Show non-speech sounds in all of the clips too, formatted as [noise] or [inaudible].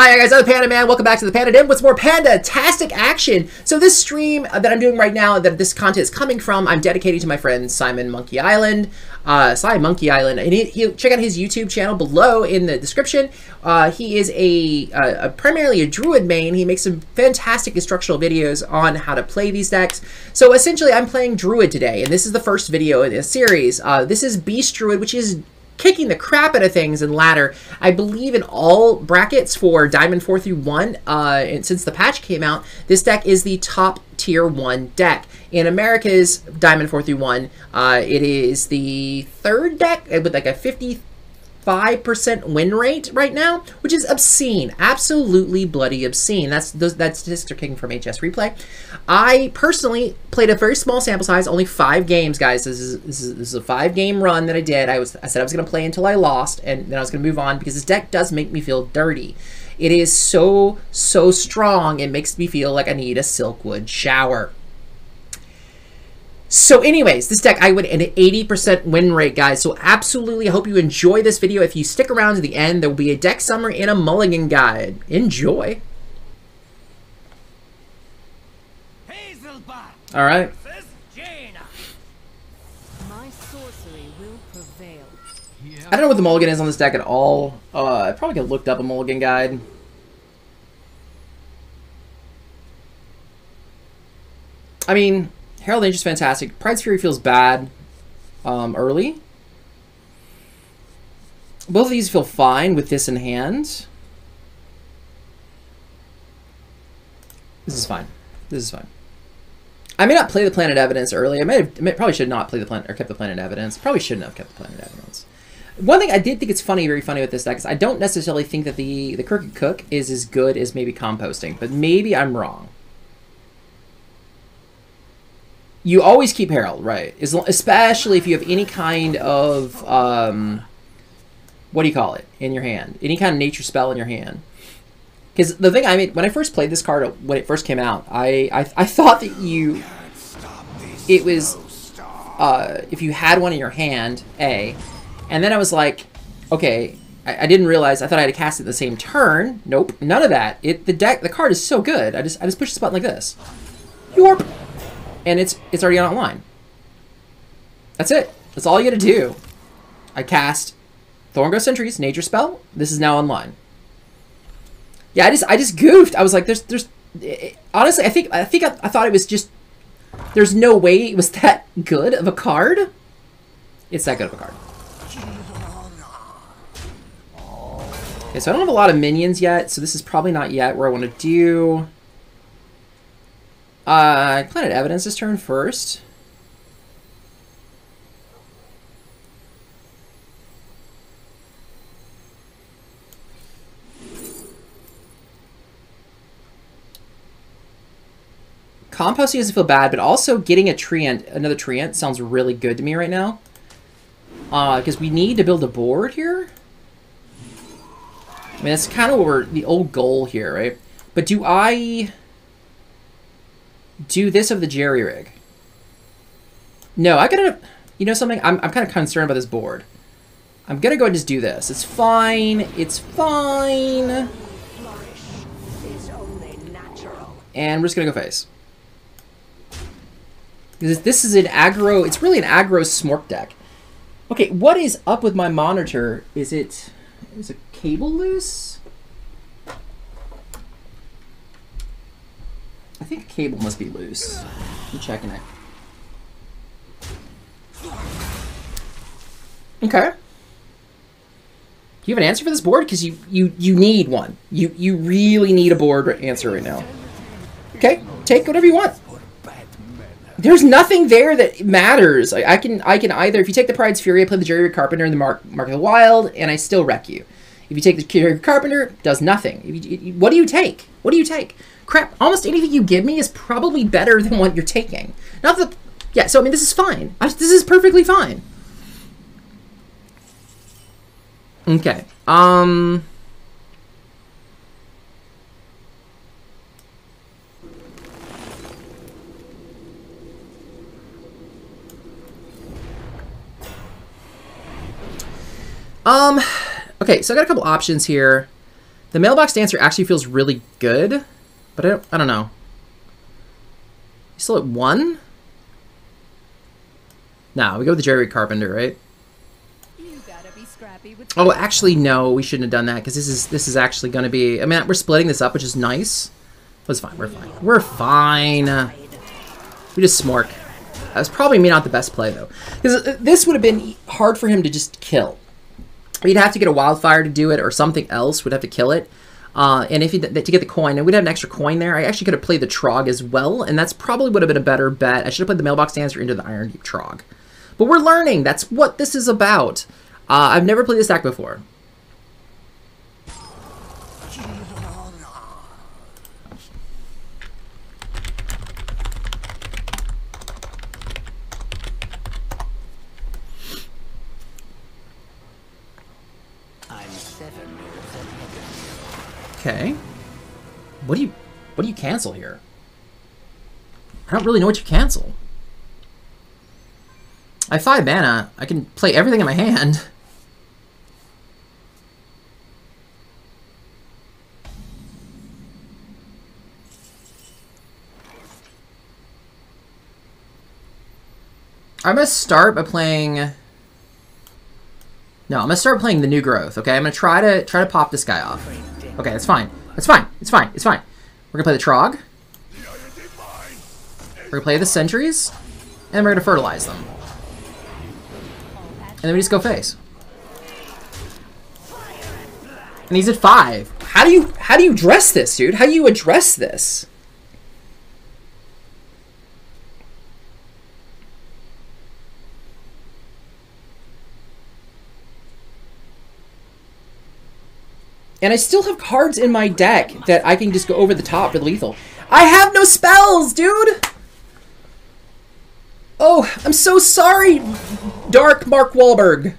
Hi guys, I'm Panda Man. Welcome back to the Panda Den. What's more panda-tastic action? So this stream that I'm doing right now, that this content is coming from, I'm dedicating to my friend Simon Monkey Island. Uh, Simon Monkey Island, and he, he, check out his YouTube channel below in the description. Uh, he is a, a, a, primarily a druid main. He makes some fantastic instructional videos on how to play these decks. So essentially, I'm playing druid today, and this is the first video in this series. Uh, this is Beast Druid, which is kicking the crap out of things in ladder. I believe in all brackets for Diamond 4 through 1, uh, and since the patch came out, this deck is the top tier 1 deck. In America's Diamond 4 through 1, uh, it is the third deck with like a 50 5% win rate right now, which is obscene, absolutely bloody obscene. That's those that statistics kicking from HSReplay. I personally played a very small sample size, only five games, guys. This is this is, this is a five game run that I did. I was I said I was going to play until I lost, and then I was going to move on because this deck does make me feel dirty. It is so so strong. It makes me feel like I need a Silkwood shower. So anyways, this deck, I would an 80% win rate, guys. So absolutely, I hope you enjoy this video. If you stick around to the end, there will be a deck summary and a mulligan guide. Enjoy. All right. I don't know what the mulligan is on this deck at all. Uh, I probably could have looked up a mulligan guide. I mean, Herald Age is fantastic. Pride's Fury feels bad um, early. Both of these feel fine with this in hand. This is fine. This is fine. I may not play the Planted Evidence early. I may, have, may probably should not play the planet or kept the Planted Evidence. Probably shouldn't have kept the Planted Evidence. One thing I did think it's funny, very funny with this deck is I don't necessarily think that the the Crooked Cook is as good as maybe composting, but maybe I'm wrong. You always keep Herald, right? Especially if you have any kind of, um, what do you call it, in your hand. Any kind of nature spell in your hand. Because the thing I mean, when I first played this card, when it first came out, I, I, I thought that you, it was, uh, if you had one in your hand, A, and then I was like, okay, I, I didn't realize, I thought I had to cast it the same turn. Nope, none of that. It The deck, the card is so good. I just, I just push this button like this. Yorp! And it's it's already online. That's it. That's all you gotta do. I cast Thorngrowth Sentries, Nature Spell. This is now online. Yeah, I just I just goofed. I was like, there's there's it, honestly, I think I think I, I thought it was just there's no way it was [laughs] that good of a card. It's that good of a card. Okay, so I don't have a lot of minions yet, so this is probably not yet where I want to do. Uh, Planted Evidence is turn first. Composting doesn't feel bad, but also getting a treant, another treant sounds really good to me right now. Uh, because we need to build a board here. I mean, that's kind of what we're, the old goal here, right? But do I do this of the jerry rig. No, I gotta, you know something? I'm, I'm kind of concerned about this board. I'm gonna go and just do this. It's fine. It's fine. And we're just gonna go face. Because this is an aggro, it's really an aggro smork deck. Okay, what is up with my monitor? Is it, is a cable loose? I think cable must be loose. I'm checking it. Okay. Do you have an answer for this board? Because you, you, you need one. You, you really need a board answer right now. Okay, take whatever you want. There's nothing there that matters. I, I can I can either, if you take the Pride's Fury, I play the Jerry Carpenter in the Mark, Mark of the Wild, and I still wreck you. If you take the Jerry Carpenter, does nothing. You, what do you take? What do you take? Crap, almost anything you give me is probably better than what you're taking. Not that, yeah, so I mean, this is fine. I, this is perfectly fine. Okay, um... Um, okay, so I got a couple options here. The Mailbox Dancer actually feels really good, but I don't, I don't know. You still at one? No, we go with the Jerry Carpenter, right? Oh, actually, no, we shouldn't have done that because this is this is actually going to be. I mean, we're splitting this up, which is nice. But it's fine. We're fine. We're fine. We just smork. That was probably me not the best play though, because uh, this would have been hard for him to just kill. You'd have to get a wildfire to do it, or something else would have to kill it. Uh, and if you to get the coin, and we'd have an extra coin there. I actually could have played the Trogg as well, and that's probably would have been a better bet. I should have played the Mailbox Dancer into the Irondeep Trogg. But we're learning. That's what this is about. Uh, I've never played this deck before. Okay. What do you what do you cancel here? I don't really know what you cancel. I have five mana. I can play everything in my hand. [laughs] I'm gonna start by playing. No, I'm gonna start playing the new growth. Okay, I'm gonna try to try to pop this guy off. Okay, that's fine. That's fine. It's fine. It's fine. We're gonna play the Trogg. We're gonna play the Sentries, and then we're gonna fertilize them. And then we just go face. And he's at five. How do you how do you address this, dude? How do you address this? And I still have cards in my deck that I can just go over the top for lethal. I have no spells, dude! Oh, I'm so sorry, Dark Mark Wahlberg.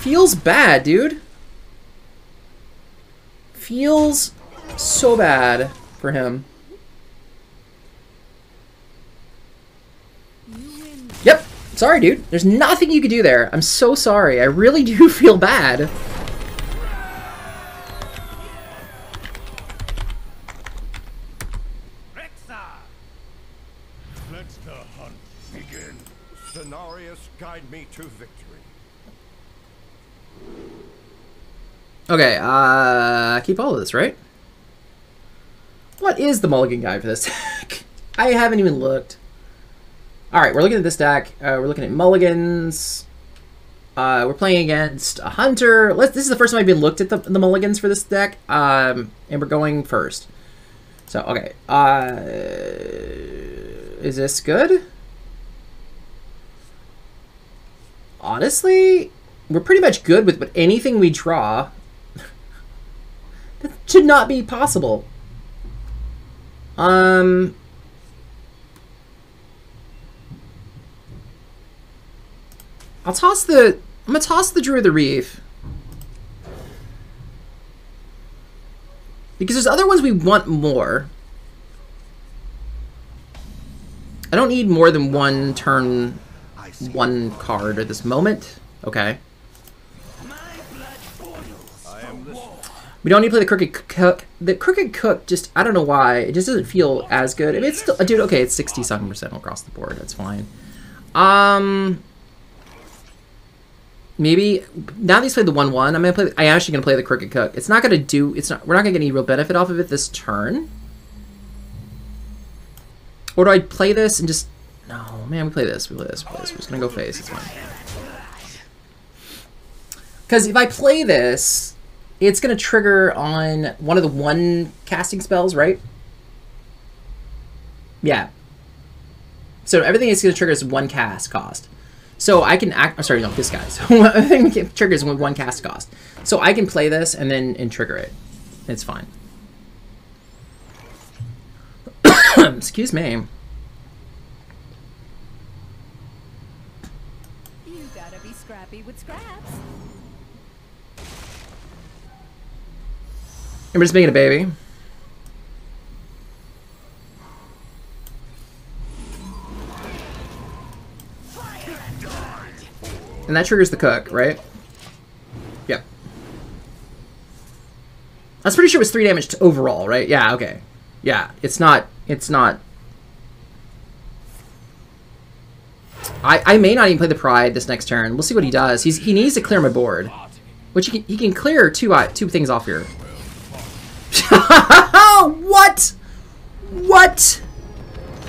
Feels bad, dude. Feels so bad for him. Yep. Sorry, dude. There's nothing you could do there. I'm so sorry. I really [laughs] do feel bad. guide me to victory. Okay, uh, keep all of this, right? What is the mulligan guy for this? [laughs] I haven't even looked. Alright, we're looking at this deck. Uh, we're looking at mulligans. Uh, we're playing against a hunter. Let's, this is the first time I've even looked at the, the mulligans for this deck. Um, and we're going first. So, okay. Uh, is this good? honestly, we're pretty much good with but anything we draw. [laughs] that should not be possible. Um... I'll toss the... I'm gonna toss the Druid of the Reef. Because there's other ones we want more. I don't need more than one turn one card at this moment. Okay. We don't need to play the Crooked Cook. The Crooked Cook just, I don't know why, it just doesn't feel as good. I mean, it's still, dude, okay, it's 67% across the board. That's fine. Um, maybe, now that he's played the 1-1, I'm gonna play, I'm actually gonna play the Crooked Cook. It's not gonna do, it's not, we're not gonna get any real benefit off of it this turn. Or do I play this and just no, man, we play this. We play this. We play this. We're just gonna go face. It's fine. Because if I play this, it's gonna trigger on one of the one casting spells, right? Yeah. So everything is gonna trigger is one cast cost. So I can act. Oh, sorry, no, this guy. [laughs] So [laughs] everything triggers with one cast cost. So I can play this and then and trigger it. It's fine. [coughs] Excuse me. And we're just making a baby. And that triggers the cook, right? Yep. I was pretty sure it was three damage to overall, right? Yeah, okay. Yeah, it's not, it's not. I, I may not even play the Pride this next turn. We'll see what he does. He's, he needs to clear my board. Which he can, he can clear two, uh, two things off here. [laughs] what? What?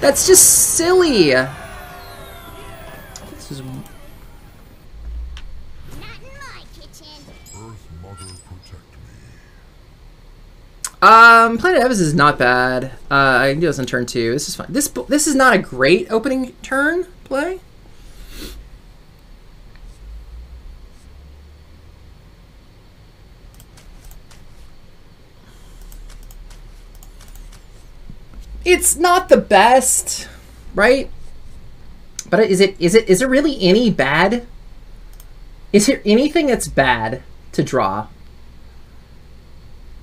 That's just silly. Um, Planet Evans is not bad. Uh, I can do this on turn two. This is fine. This this is not a great opening turn play. It's not the best, right? But is it is it is it really any bad? Is there anything that's bad to draw?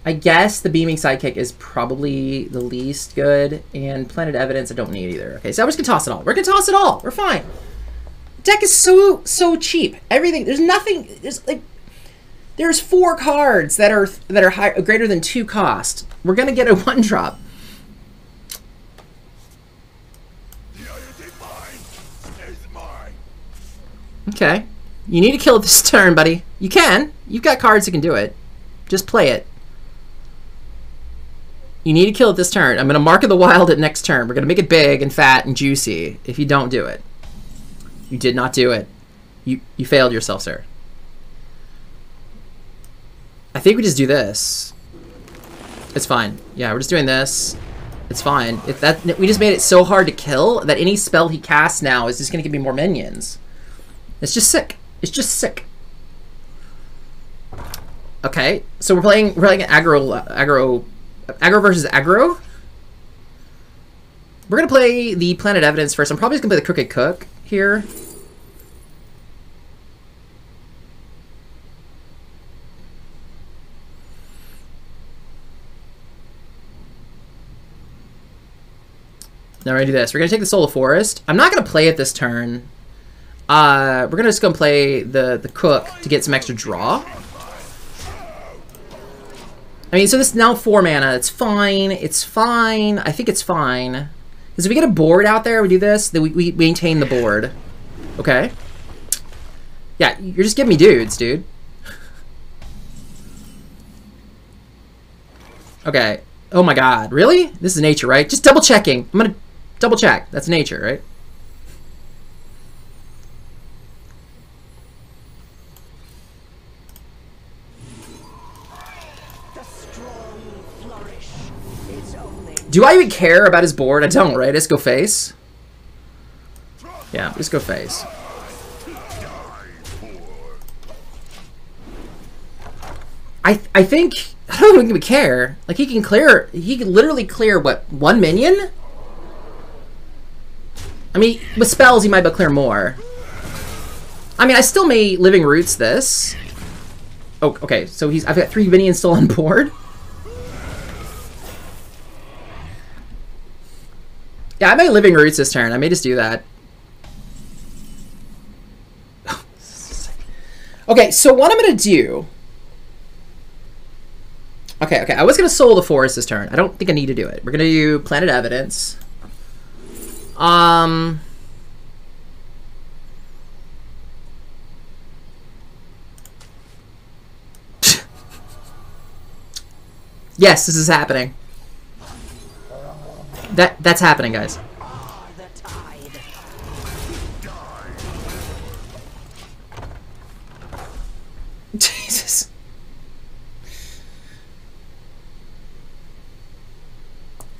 I guess the Beaming Sidekick is probably the least good, and Planted Evidence I don't need either. Okay, so we're just gonna toss it all. We're gonna toss it all. We're fine. Deck is so so cheap. Everything there's nothing. There's like there's four cards that are that are high, greater than two cost. We're gonna get a [laughs] one drop. Okay. You need to kill it this [laughs] turn, buddy. You can. You've got cards that can do it. Just play it. You need to kill it this turn. I'm going to mark it the wild at next turn. We're going to make it big and fat and juicy if you don't do it. You did not do it. You, you failed yourself, sir. I think we just do this. It's fine. Yeah, we're just doing this. It's fine. If that We just made it so hard to kill that any spell he casts now is just going to give me more minions. It's just sick. It's just sick. Okay, so we're playing we're playing aggro aggro aggro versus aggro. We're gonna play the Planted Evidence first. I'm probably just gonna play the Crooked Cook here. Now we're gonna do this. We're gonna take the Soul of Forest. I'm not gonna play it this turn. Uh, we're gonna just go play the the Cook to get some extra draw. I mean, so this is now four mana. It's fine. It's fine. I think it's fine. Because if we get a board out there, we do this, then we, we maintain the board. Okay? Yeah, you're just giving me dudes, dude. okay. Oh my god. Really? This is nature, right? Just double checking. I'm gonna double check. That's nature, right? Do I even care about his board? I don't, right? Just go face. Yeah, just go face. I I think I don't even care. Like he can clear he can literally clear what, one minion? I mean, with spells he might but clear more. I mean I still may living roots this. Oh okay, so he's I've got three minions still on [laughs] board. Yeah, I may Living Roots this turn. I may just do that. [laughs] okay, so what I'm going to do... Okay, okay. I was going to Soul the Forest this turn. I don't think I need to do it. We're going to do Planted Evidence. Um... [laughs] yes, this is happening. That that's happening, guys. [laughs] Jesus.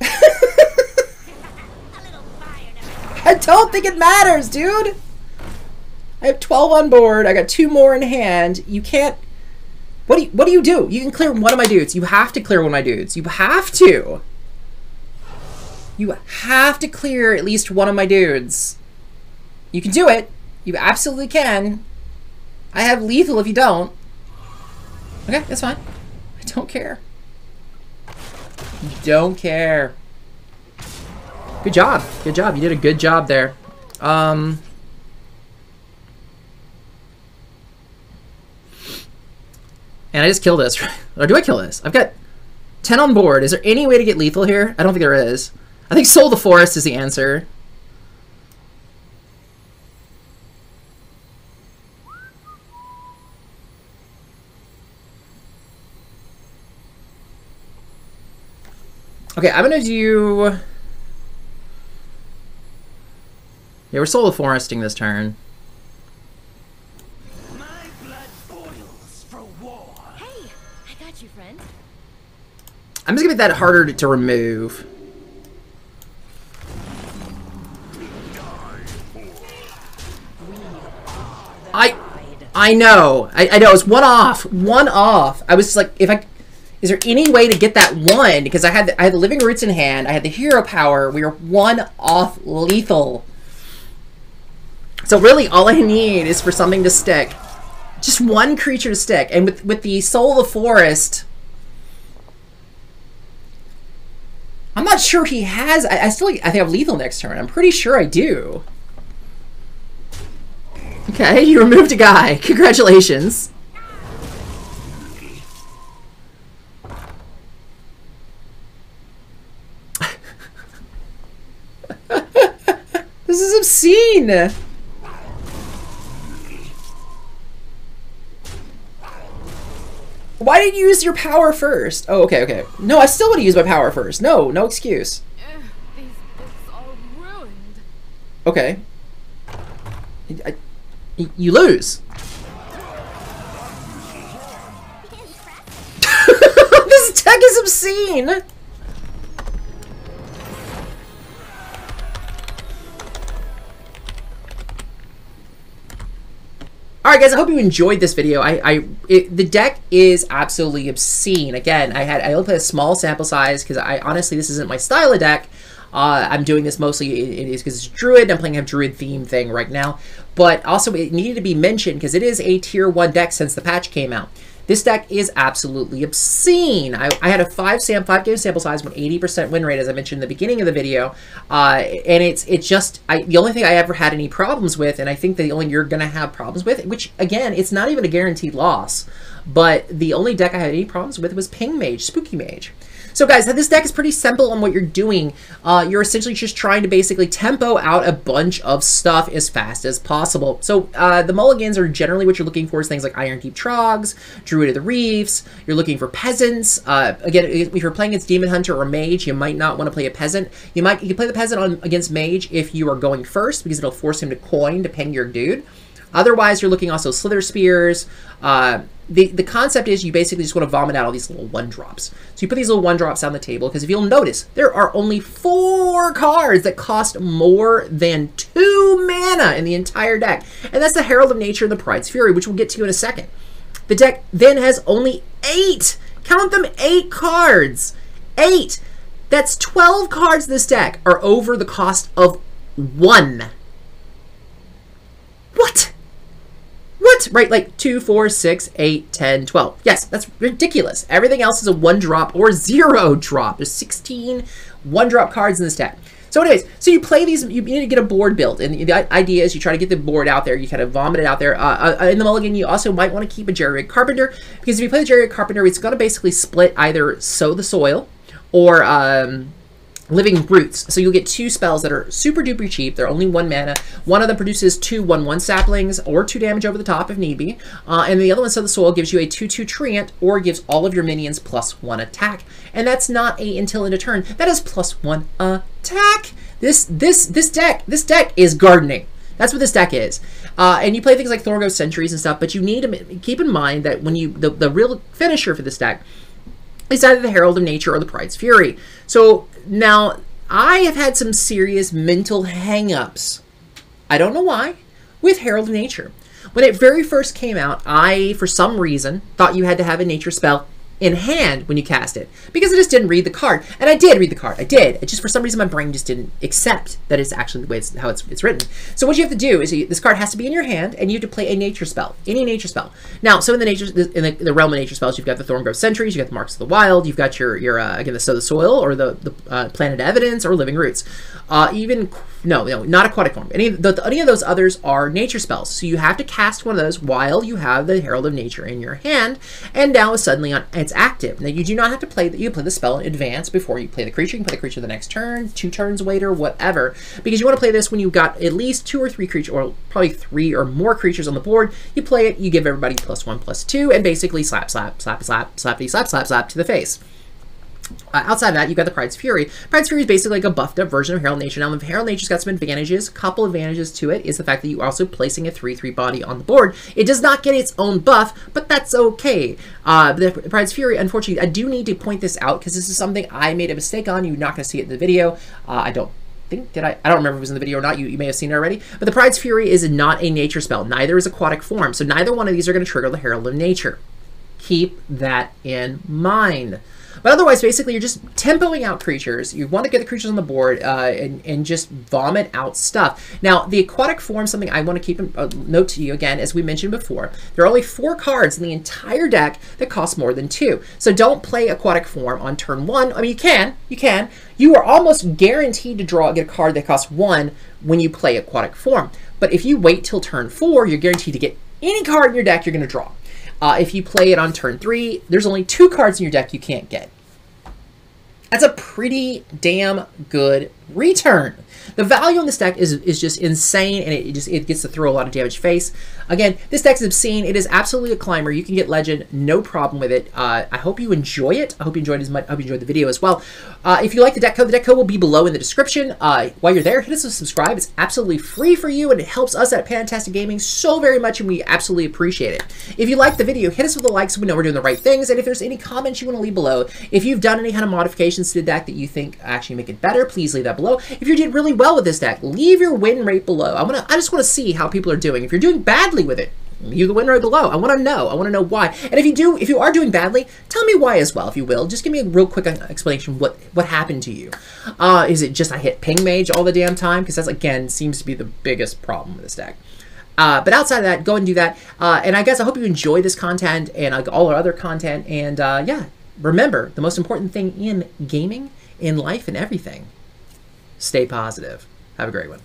[laughs] I don't think it matters, dude. I have 12 on board. I got two more in hand. You can't... What do you, what do you do? You can clear one of my dudes. You have to clear one of my dudes. You have to. You have to clear at least one of my dudes. You can do it. You absolutely can. I have lethal if you don't. Okay, that's fine. I don't care. Don't care. Good job. Good job. You did a good job there. Um... And I just kill this. [laughs] or do I kill this? I've got 10 on board. Is there any way to get lethal here? I don't think there is. I think Soul the Forest is the answer. Okay, I'm gonna do... Yeah, we're Soul the Foresting this turn. My blood boils for war. Hey, I'm just gonna make that harder to, to remove. I know. I, I know. It's one off. One off. I was like, if I is there any way to get that one? Because I had the, I had the living roots in hand. I had the hero power. We were one off lethal. So really, all I need is for something to stick. Just one creature to stick. And with with the soul of the forest, I'm not sure he has. I, I still, I think I have lethal next turn. I'm pretty sure I do. Okay, you removed a guy. [laughs] Congratulations. [laughs] this is obscene. Why didn't you use your power first? Oh, okay, okay. No, I still want to use my power first. No, no excuse. these books are ruined. Okay. I, you lose. [laughs] this deck is obscene! Alright guys, I hope you enjoyed this video. I, I it, The deck is absolutely obscene. Again, I had I only played a small sample size because I honestly, this isn't my style of deck. Uh, I'm doing this mostly because it's Druid. I'm playing a Druid theme thing right now. But also, it needed to be mentioned because it is a Tier 1 deck since the patch came out. This deck is absolutely obscene. I, I had a five sam five game sample size with 80% win rate, as I mentioned in the beginning of the video, uh, and it's it's just I, the only thing I ever had any problems with, and I think the only you're gonna have problems with, which again, it's not even a guaranteed loss, but the only deck I had any problems with was Ping Mage, Spooky Mage. So guys, this deck is pretty simple on what you're doing. Uh, you're essentially just trying to basically tempo out a bunch of stuff as fast as possible. So uh, the mulligans are generally what you're looking for is things like Irondeep Troggs, Druid of the Reefs, you're looking for Peasants. Uh, again, if you're playing against Demon Hunter or Mage, you might not want to play a Peasant. You might you can play the Peasant on against Mage if you are going first because it'll force him to coin to ping your dude. Otherwise, you're looking also Slitherspears, uh, the, the concept is you basically just want to vomit out all these little one drops. So you put these little one drops on the table because if you'll notice, there are only four cards that cost more than two mana in the entire deck. And that's the Herald of Nature and the Pride's Fury, which we'll get to in a second. The deck then has only eight, count them, eight cards. Eight. That's 12 cards this deck are over the cost of one. What? What? Right, like 2, 4, 6, 8, 10, 12. Yes, that's ridiculous. Everything else is a 1 drop or 0 drop. There's 16 1 drop cards in this deck. So anyways, so you play these, you need to get a board built. And the idea is you try to get the board out there, you kind of vomit it out there. Uh, uh, in the mulligan, you also might want to keep a Jerry Carpenter, because if you play the Jerry Carpenter, it's going to basically split either Sow the Soil or... Um, Living Roots. So you'll get two spells that are super duper cheap. They're only one mana. One of them produces two 1-1 saplings or two damage over the top if need be. Uh, and the other one, Sow the Soil, gives you a 2-2 Treant or gives all of your minions plus one attack. And that's not a until end of turn. That is plus one attack. This this this deck this deck is gardening. That's what this deck is. Uh, and you play things like Thorngrowth Sentries and stuff, but you need to keep in mind that when you the, the real finisher for this deck is either the Herald of Nature or the Pride's Fury. So now, I have had some serious mental hangups. I don't know why, with Herald of Nature. When it very first came out, I, for some reason, thought you had to have a nature spell in hand when you cast it because I just didn't read the card. And I did read the card. I did. It just for some reason my brain just didn't accept that it's actually the way it's how it's, it's written. So what you have to do is you, this card has to be in your hand and you have to play a nature spell, any nature spell. Now, so in the nature in the, the realm of nature spells, you've got the Thorngrowth Sentries, you've got the Marks of the Wild, you've got your your uh, again the Sow the Soil or the the uh, Planted Evidence or Living Roots. Uh, even no, no, not aquatic form. Any the, any of those others are nature spells. So you have to cast one of those while you have the Herald of Nature in your hand. And now suddenly on it's active. Now you do not have to play that. You play the spell in advance before you play the creature. You can play the creature the next turn, two turns later, whatever. Because you want to play this when you've got at least two or three creatures, or probably three or more creatures on the board. You play it, you give everybody plus one, plus two, and basically slap, slap, slap, slap, slappy, slap, slap, slap to the face. Uh, outside of that, you've got the Pride's Fury. Pride's Fury is basically like a buffed up version of Herald Nature. Now, Herald Nature's got some advantages. A couple advantages to it is the fact that you're also placing a 3-3 body on the board. It does not get its own buff, but that's okay. Uh, the Pride's Fury, unfortunately, I do need to point this out because this is something I made a mistake on. You're not going to see it in the video. Uh, I don't think did I I don't remember if it was in the video or not. You, you may have seen it already. But the Pride's Fury is not a nature spell. Neither is aquatic form. So neither one of these are going to trigger the Herald of Nature. Keep that in mind. But otherwise, basically, you're just tempoing out creatures. You want to get the creatures on the board uh, and, and just vomit out stuff. Now, the aquatic form, something I want to keep a note to you again, as we mentioned before, there are only four cards in the entire deck that cost more than two. So don't play aquatic form on turn one. I mean, you can, you can. You are almost guaranteed to draw get a card that costs one when you play aquatic form. But if you wait till turn four, you're guaranteed to get any card in your deck you're going to draw. Uh, if you play it on turn three, there's only two cards in your deck you can't get. That's a pretty damn good return. The value on this deck is, is just insane, and it just it gets to throw a lot of damage face. Again, this deck is obscene. It is absolutely a climber. You can get Legend, no problem with it. Uh, I hope you enjoy it. I hope you enjoyed as much. I hope you enjoyed the video as well. Uh, if you like the deck code, the deck code will be below in the description. Uh, while you're there, hit us with subscribe. It's absolutely free for you, and it helps us at Fantastic Gaming so very much, and we absolutely appreciate it. If you like the video, hit us with a like so we know we're doing the right things. And if there's any comments you want to leave below, if you've done any kind of modifications to the deck that you think actually make it better, please leave that below. If you did really well with this deck, leave your win rate below. I want to. I just want to see how people are doing. If you're doing badly with it, leave the win rate below. I want to know. I want to know why. And if you do, if you are doing badly, tell me why as well, if you will. Just give me a real quick explanation what what happened to you. Uh, is it just I hit ping mage all the damn time? Because that's again seems to be the biggest problem with this deck. Uh, but outside of that, go and do that. Uh, and I guess I hope you enjoy this content and uh, all our other content. And uh, yeah, remember the most important thing in gaming, in life, and everything Stay positive. Have a great one.